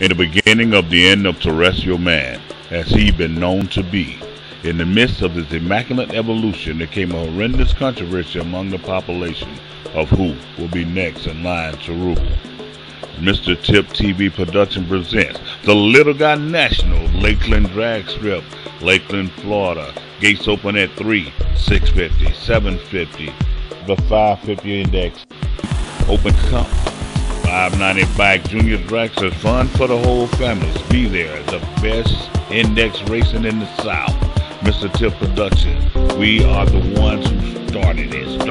In the beginning of the end of terrestrial man, has he been known to be. In the midst of this immaculate evolution, there came a horrendous controversy among the population of who will be next in line to rule. Mr. Tip TV Production presents the Little Guy National Lakeland Drag Strip, Lakeland, Florida. Gates open at 3, 650, 750, the 550 index. Open come. 590 bike junior drag is fun for the whole family. Be there. The best index racing in the South. Mr. Tip Production. We are the ones who started it.